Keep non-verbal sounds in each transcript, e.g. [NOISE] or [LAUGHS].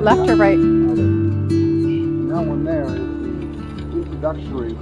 Left or right? That one there is introductory.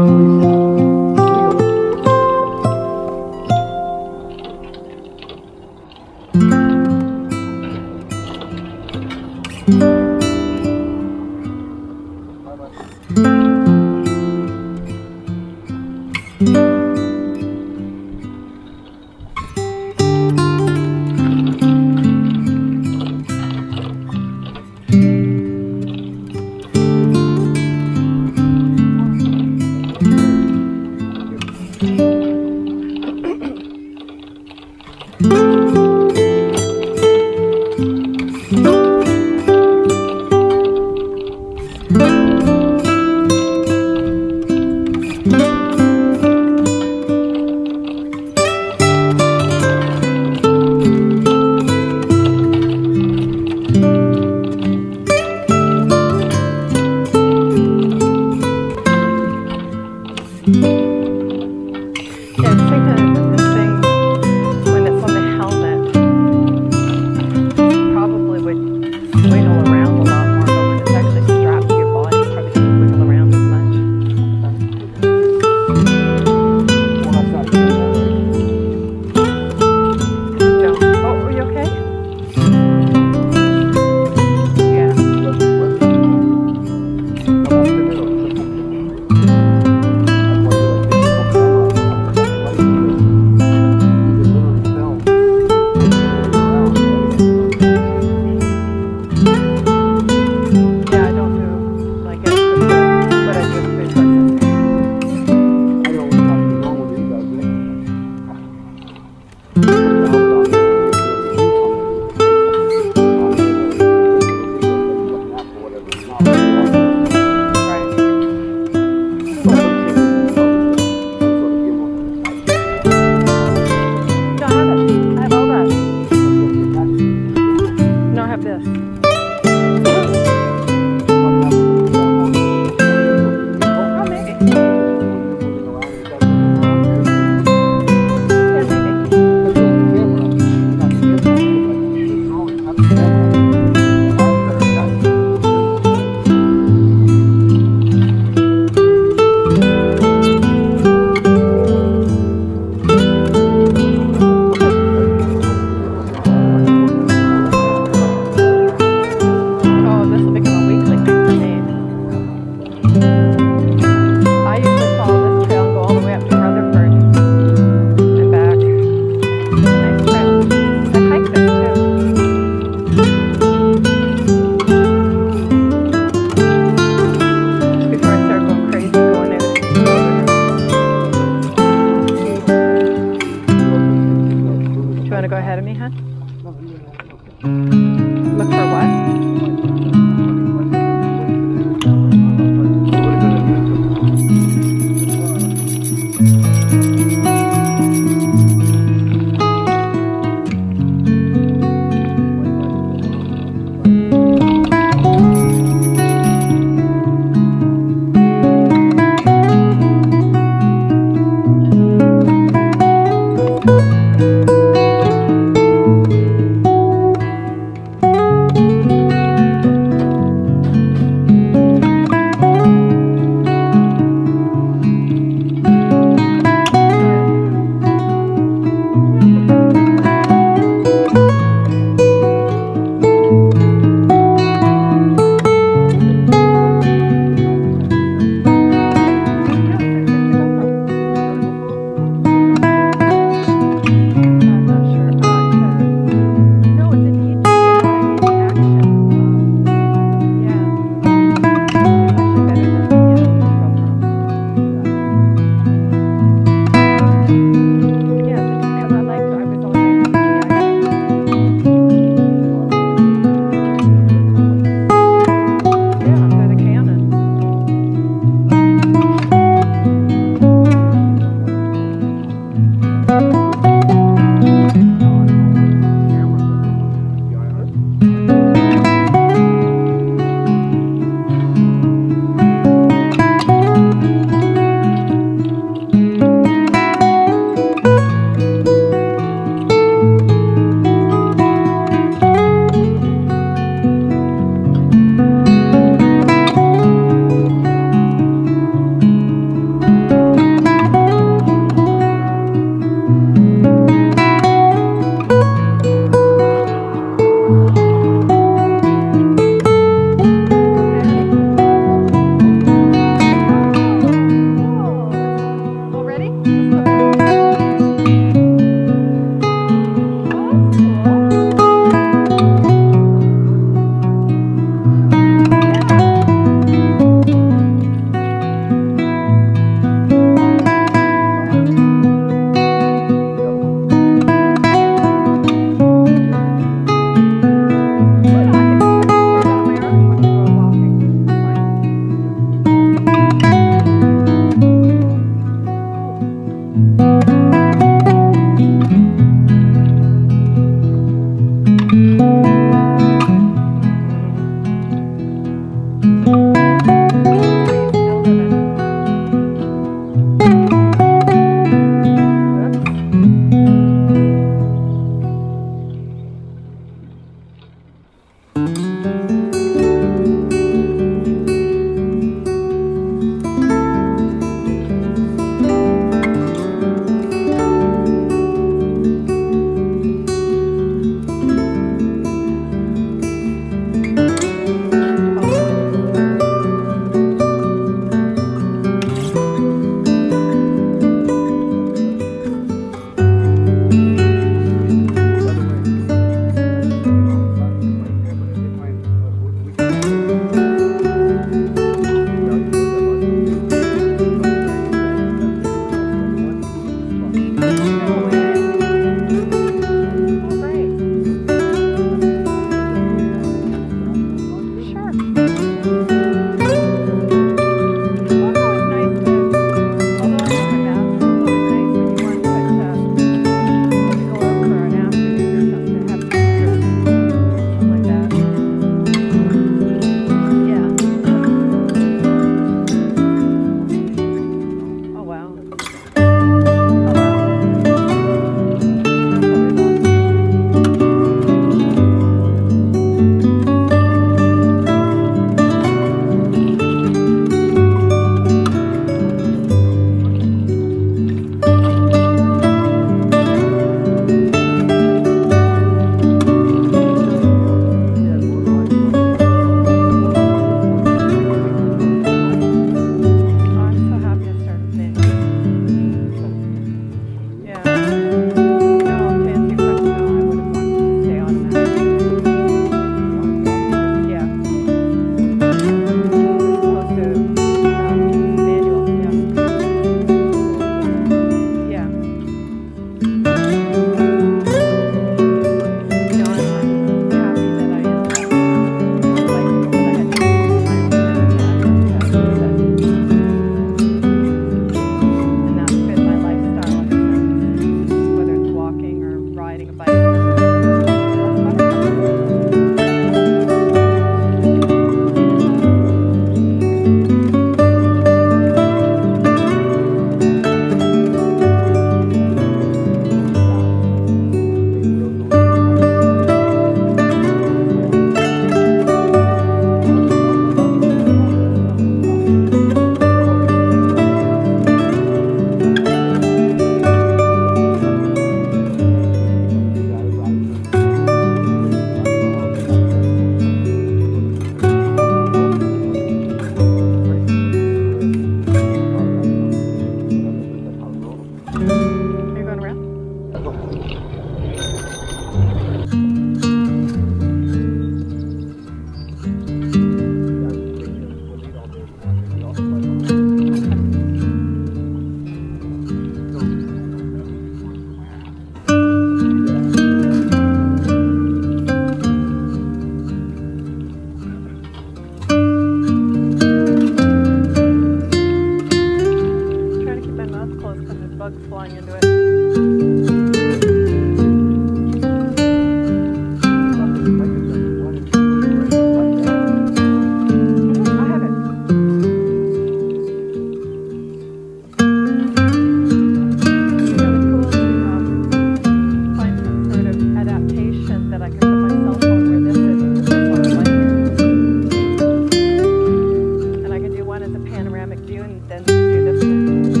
Then 很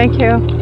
Thank you.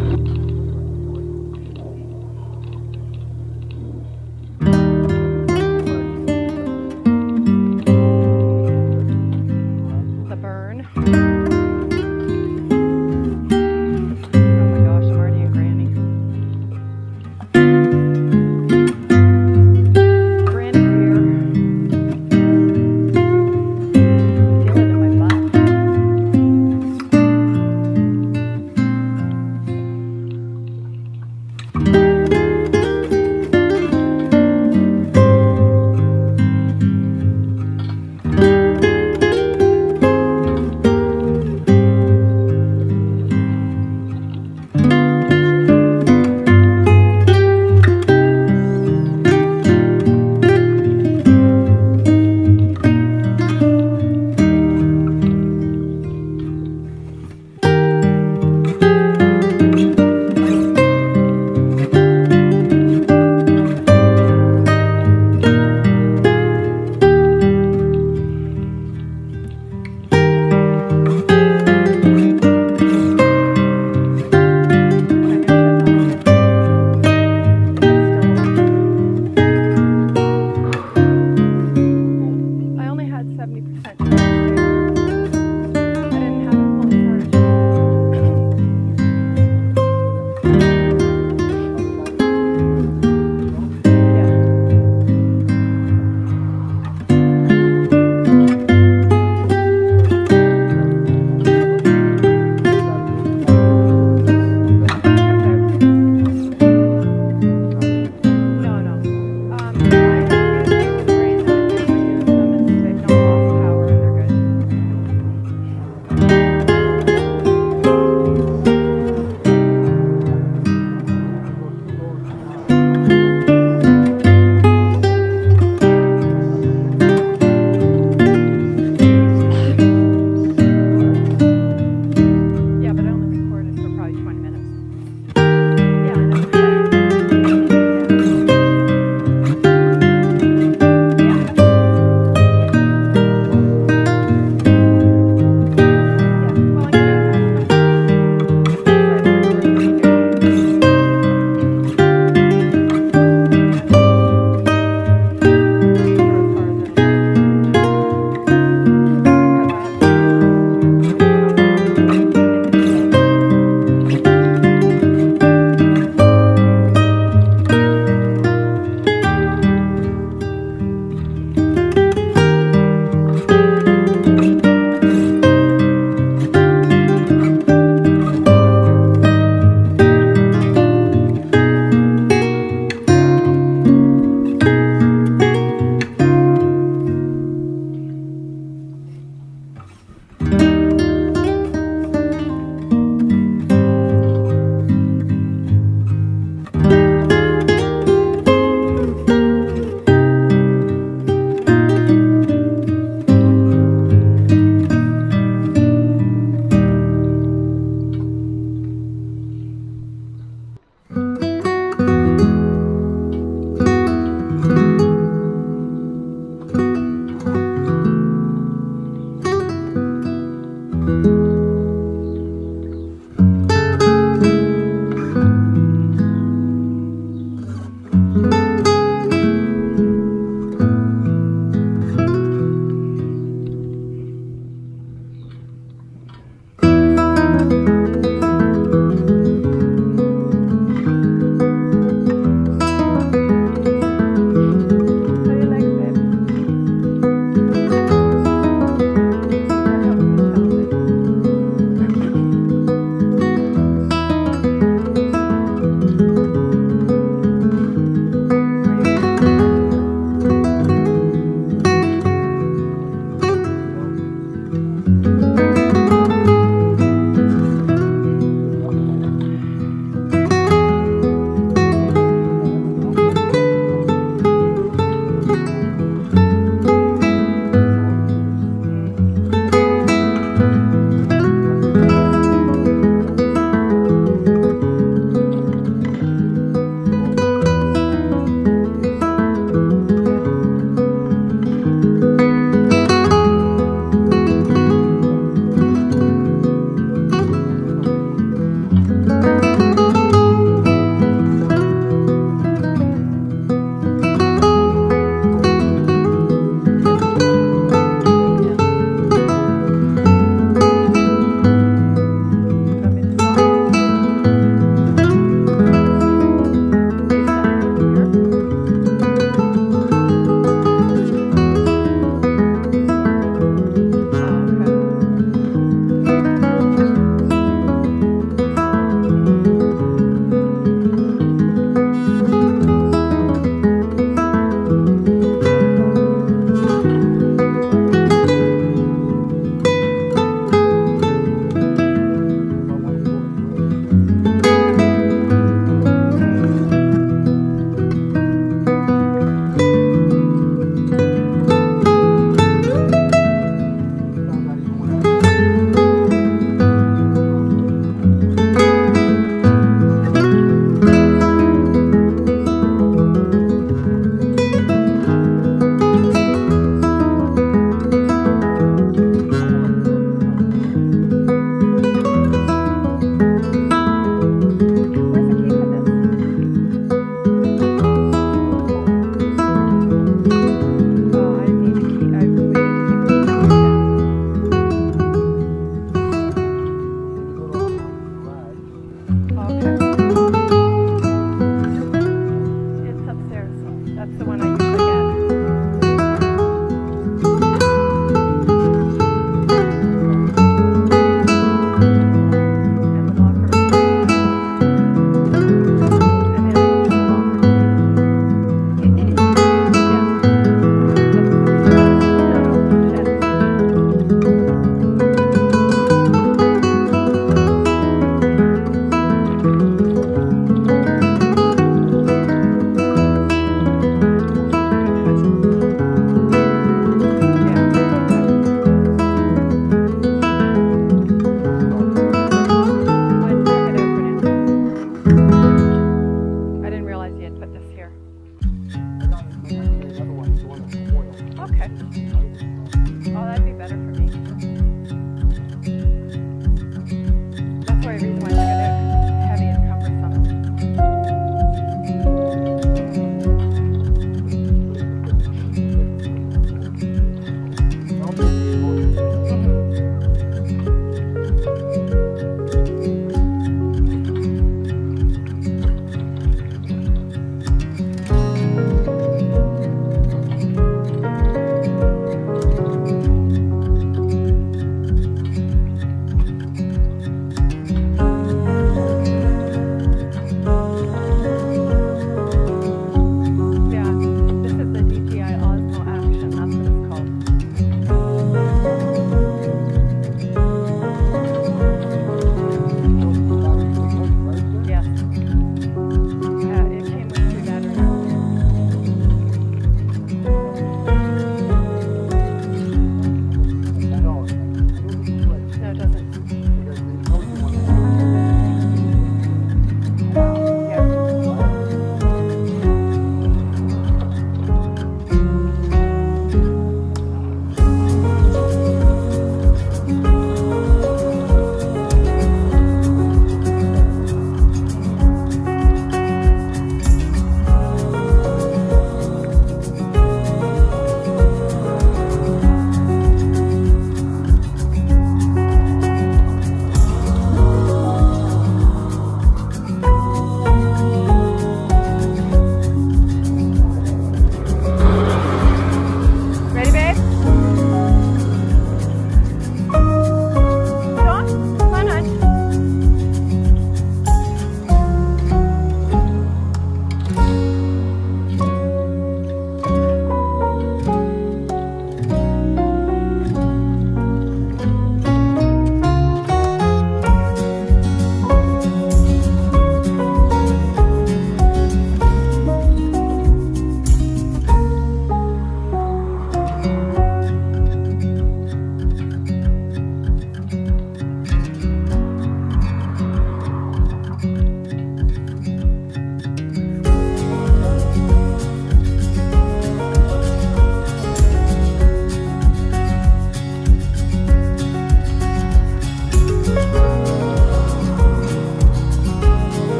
Bye.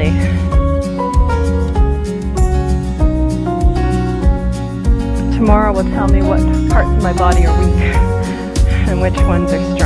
Lovely. Tomorrow will tell me what parts of my body are weak [LAUGHS] and which ones are strong.